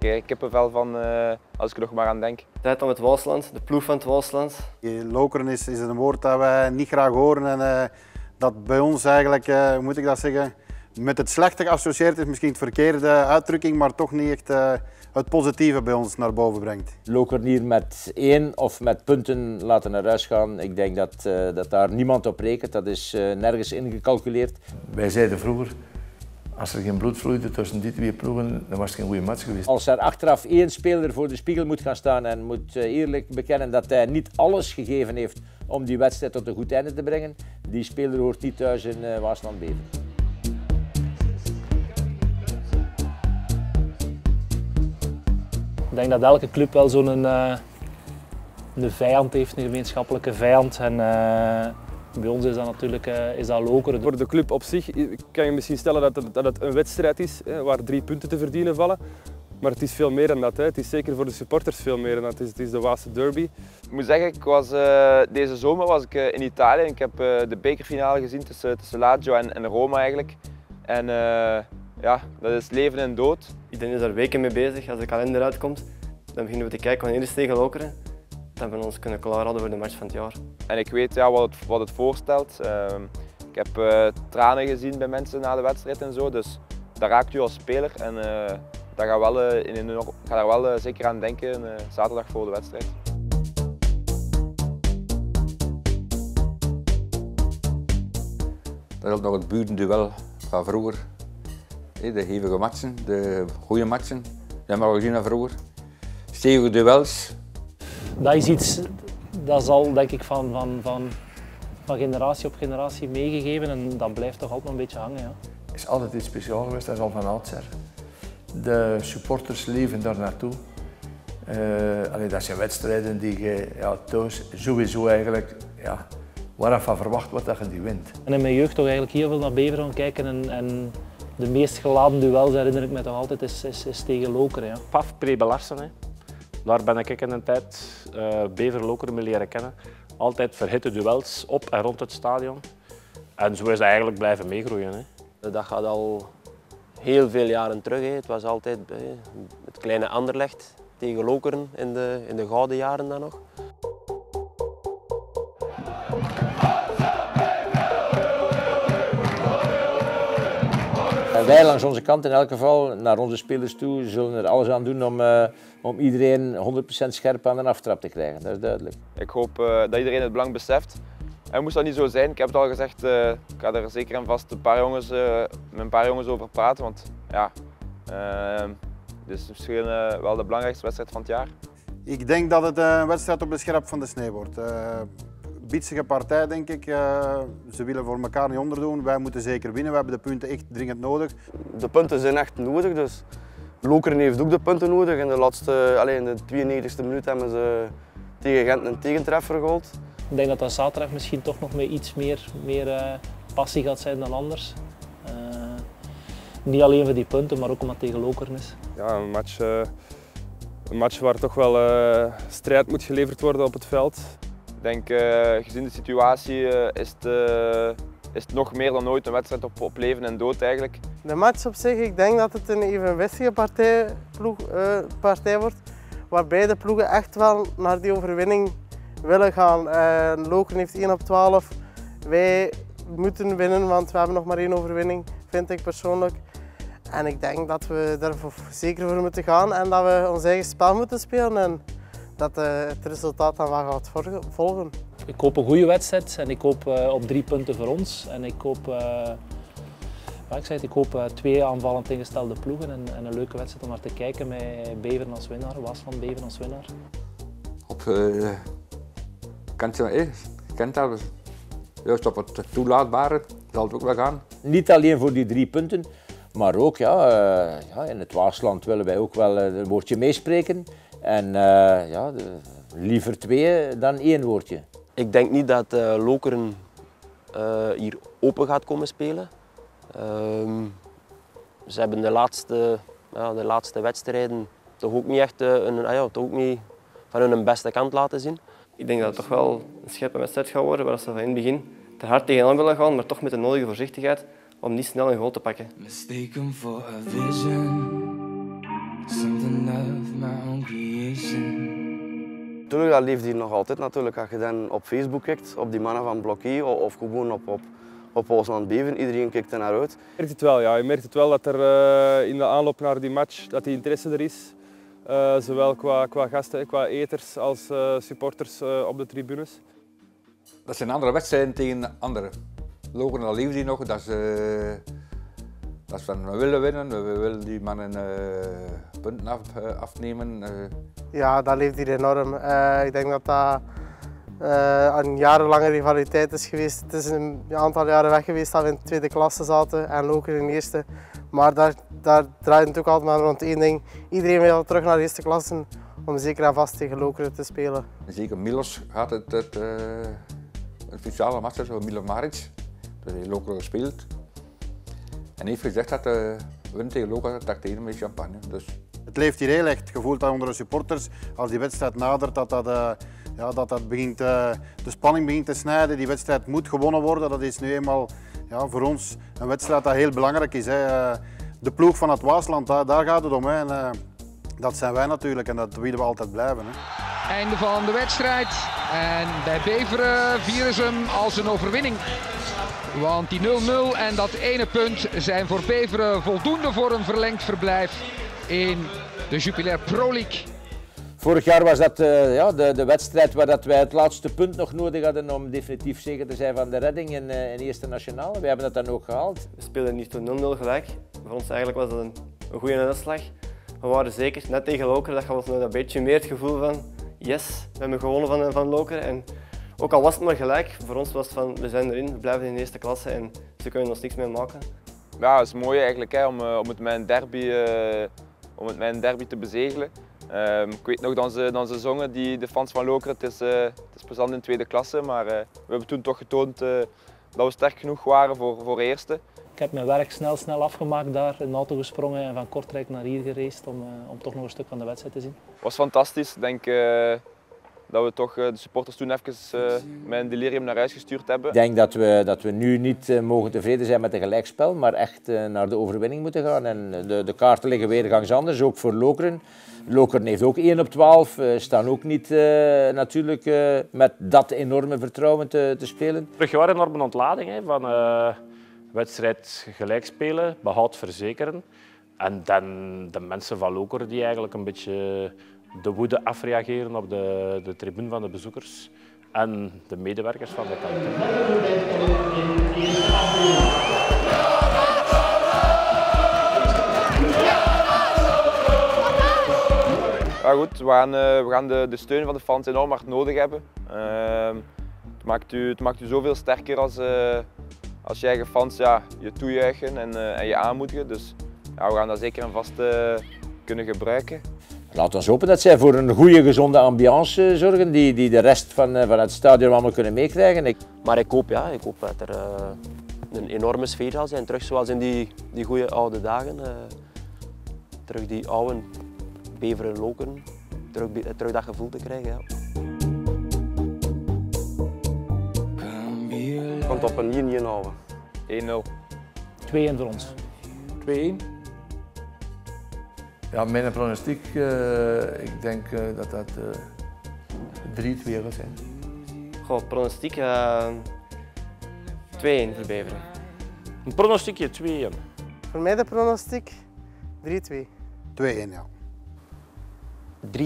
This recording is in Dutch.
Ik kippenvel van uh, als ik er nog maar aan denk. Tijd om het Waasland, de ploeg van het Waasland. Lokeren is, is een woord dat wij niet graag horen en uh, dat bij ons eigenlijk, uh, hoe moet ik dat zeggen, met het slechte geassocieerd is misschien het verkeerde uitdrukking, maar toch niet echt uh, het positieve bij ons naar boven brengt. Lokernier met één of met punten laten naar huis gaan, ik denk dat, uh, dat daar niemand op rekent. Dat is uh, nergens ingecalculeerd. Wij zeiden vroeger, als er geen bloed vloeide tussen die twee ploegen, dan was het geen goede match geweest. Als er achteraf één speler voor de spiegel moet gaan staan en moet eerlijk bekennen dat hij niet alles gegeven heeft om die wedstrijd tot een goed einde te brengen, die speler hoort niet thuis in Waasland-Bever. Ik denk dat elke club wel zo'n uh, een vijand heeft, een gemeenschappelijke vijand. En uh, bij ons is dat natuurlijk uh, is dat Lokeren. Voor de club op zich kan je misschien stellen dat het, dat het een wedstrijd is hè, waar drie punten te verdienen vallen. Maar het is veel meer dan dat. Hè. Het is zeker voor de supporters veel meer dan dat. Het is, het is de Waalse derby. Ik moet zeggen, ik was, deze zomer was ik in Italië. Ik heb de bekerfinale gezien tussen, tussen Lazio en, en Roma eigenlijk. En, ja, dat is leven en dood. Iedereen is daar weken mee bezig. Als de kalender uitkomt, dan beginnen we te kijken wanneer is tegen Lokeren. Dan we ons kunnen klaar hadden voor de match van het jaar. En ik weet ja, wat, het, wat het voorstelt. Uh, ik heb uh, tranen gezien bij mensen na de wedstrijd en zo. Dus dat raakt u als speler. En uh, daar ga, wel, in een, ik ga daar wel zeker aan denken zaterdag voor de wedstrijd. Dat is nog het buurtenduel van vroeger de hevige matchen, de goede matchen. Dat hebben we al gezien vroeger. Stevige duels. Dat is iets dat zal denk ik van, van, van, van generatie op generatie meegegeven en dat blijft toch altijd een beetje hangen. Ja. Het is altijd iets speciaals geweest, dat is al van oudsher. De supporters leven daar naartoe. Uh, allee, dat zijn wedstrijden die je ja, thuis sowieso eigenlijk ja, waarvan verwacht wordt dat je die wint. En in mijn jeugd toch eigenlijk heel veel naar Beveren kijken en, en de meest geladen duels herinner ik me toch altijd is, is, is tegen Lokeren. Ja. Paf pre-Belarsen. Daar ben ik in een tijd uh, Bever mee leren kennen. Altijd verhitte duels op en rond het stadion. En zo is het eigenlijk blijven meegroeien. Hè. Dat gaat al heel veel jaren terug. Het was altijd hè, het kleine Anderlecht tegen Lokeren in de, in de gouden jaren dan nog. Wij langs onze kant in elk geval, naar onze spelers toe, zullen er alles aan doen om, uh, om iedereen 100% scherp aan de aftrap te krijgen. Dat is duidelijk. Ik hoop uh, dat iedereen het belang beseft. En moest dat niet zo zijn, ik heb het al gezegd, uh, ik ga er zeker en vast een paar jongens, met een paar jongens over praten. Want ja, dit is misschien wel de belangrijkste wedstrijd van het jaar. Ik denk dat het een wedstrijd op de scherp van de snee wordt bietsige partij, denk ik. Uh, ze willen voor elkaar niet onderdoen. Wij moeten zeker winnen. We hebben de punten echt dringend nodig. De punten zijn echt nodig. Dus Lokeren heeft ook de punten nodig. In de, laatste, allez, in de 92e minuut hebben ze tegen Gent een tegentreffer gehaald. Ik denk dat dat zaterdag misschien toch nog met iets meer, meer uh, passie gaat zijn dan anders. Uh, niet alleen voor die punten, maar ook omdat het tegen Lokeren is. Ja, een match, een match waar toch wel strijd moet geleverd worden op het veld. Ik denk, uh, gezien de situatie uh, is, het, uh, is het nog meer dan ooit een wedstrijd op, op leven en dood eigenlijk. De match op zich, ik denk dat het een evenwichtige partij, ploeg, partij wordt. Waar beide ploegen echt wel naar die overwinning willen gaan. Lokeren heeft 1 op 12. Wij moeten winnen, want we hebben nog maar één overwinning, vind ik persoonlijk. En ik denk dat we er zeker voor moeten gaan en dat we ons eigen spel moeten spelen. En dat uh, het resultaat dan wel gaat volgen. Ik hoop een goede wedstrijd en ik hoop uh, op drie punten voor ons. En ik hoop, uh, ik, zei ik hoop twee aanvallend ingestelde ploegen en, en, een leuke wedstrijd om naar te kijken met Beveren als winnaar, Was van Beveren als winnaar. Op uh, kent je eh, kent dat, juist op het toelaatbare zal het ook wel gaan. Niet alleen voor die drie punten, maar ook ja, ja, in het Waasland willen wij ook wel een woordje meespreken. En uh, ja, de, liever twee dan één woordje. Ik denk niet dat uh, Lokeren uh, hier open gaat komen spelen. Ehm, ze hebben de laatste, ja, de laatste wedstrijden toch ook niet echt een, ah ja, toch ook niet van hun beste kant laten zien. Ik denk dat het toch wel een scherpe wedstrijd gaat worden, waar ze van in het begin te hard tegenaan willen gaan, maar toch met de nodige voorzichtigheid om niet snel een goal te pakken. Mistaken for a vision. Something love my own creation. Natuurlijk, dat leeft hier nog altijd natuurlijk. Als je dan op Facebook kijkt, op die mannen van Blokkie of gewoon op, op, op Oosland Beven, iedereen kijkt er naar uit. Je merkt het wel, ja. Je merkt het wel dat er uh, in de aanloop naar die match dat die interesse er is. Uh, zowel qua, qua gasten, qua eters als uh, supporters op de tribunes. Dat zijn andere wedstrijden tegen anderen. Logan leeft die nog, dat is, dat we willen winnen, we willen die mannen punten af, afnemen. Ja, dat leeft hier enorm. Uh, ik denk dat dat een jarenlange rivaliteit is geweest. Het is een aantal jaren weg geweest dat we in de tweede klasse zaten en Loker in de eerste. Maar daar, daar draait het ook altijd maar rond één ding. Iedereen wil terug naar de eerste klasse om zeker en vast tegen Lokeren te spelen. Zeker Milos gaat het, het, het speciale match, Milos Maric, dat hij Lokeren gespeeld. En heeft gezegd dat uh, we tegen Lokeren tracteren met champagne. Dus het leeft hier heel echt. Je voelt dat onder de supporters, als die wedstrijd nadert, dat, dat, uh, ja, dat, dat begint, uh, de spanning begint te snijden. Die wedstrijd moet gewonnen worden. Dat is nu eenmaal ja, voor ons een wedstrijd dat heel belangrijk is. Hè. De ploeg van het Waasland, daar, daar gaat het om. Hè. En, dat zijn wij natuurlijk en dat willen we altijd blijven. Hè. Einde van de wedstrijd. En bij Beveren vieren ze hem als een overwinning. Want die 0-0 en dat ene punt zijn voor Beveren voldoende voor een verlengd verblijf in de Jupiler Pro League. Vorig jaar was dat uh, ja, de, de wedstrijd waar dat wij het laatste punt nog nodig hadden om definitief zeker te zijn van de redding in, uh, in Eerste Nationale. We hebben dat dan ook gehaald. We speelden niet tot 0-0 gelijk. Voor ons eigenlijk was dat een, een goede uitslag. We waren zeker, net tegen Loker, dat gaf ons nog een beetje meer het gevoel van yes, we hebben gewonnen van, van Loker. En ook al was het maar gelijk, voor ons was het van we zijn erin, we blijven in de eerste klasse en ze kunnen ons niks meer maken. Ja, het is mooi eigenlijk hè, om, om het met een derby om het mijn derby te bezegelen. Um, ik weet nog dat ze, dat ze zongen, die, de fans van Lokeren, het is, uh, het is plezant in tweede klasse, maar uh, we hebben toen toch getoond uh, dat we sterk genoeg waren voor, voor eerste. Ik heb mijn werk snel, snel afgemaakt daar, in de auto gesprongen en van Kortrijk naar hier gereisd om, om toch nog een stuk van de wedstrijd te zien. Het was fantastisch. Ik denk dat we toch de supporters toen even met een delirium naar huis gestuurd hebben. Ik denk dat we, dat we nu niet mogen tevreden zijn met een gelijkspel, maar echt naar de overwinning moeten gaan. En de, de kaarten liggen weergangs anders, ook voor Lokeren. Lokeren heeft ook 1 op 12, uh, staan ook niet uh, natuurlijk uh, met dat enorme vertrouwen te, te spelen. Vorig jaar een enorme ontlading hè, van wedstrijd gelijk spelen, behoud verzekeren. En dan de mensen van Lokeren die eigenlijk een beetje de woede afreageren op de, de tribune van de bezoekers en de medewerkers van de kantine. Ja, goed, we gaan, uh, we gaan de, de, steun van de fans enorm hard nodig hebben. Uh, het, maakt u, het maakt u zoveel sterker als, uh, als je eigen fans ja, je toejuichen en, uh, en je aanmoedigen. Dus ja, we gaan dat zeker en vast kunnen gebruiken. Laat ons hopen dat zij voor een goede, gezonde ambiance zorgen, die, die de rest van, van het stadion allemaal kunnen meekrijgen. Ik... Maar ik hoop, ja, ik hoop dat er een enorme sfeer zal zijn, terug zoals in die, die goede oude dagen. terug die oude Beveren Lokeren, terug, terug dat gevoel te krijgen. Ja. Komt op een 1-1 houden. 1-0. 2-1 voor ons. 2-1. Ja, mijn pronostiek, uh, ik denk uh, dat dat uh, 3-2 gaat zijn. Goh, pronostiek 2-1 voor Beveren. Een pronostiekje 2-1. Voor mij de pronostiek 3-2. 2-1, ja. 3-1.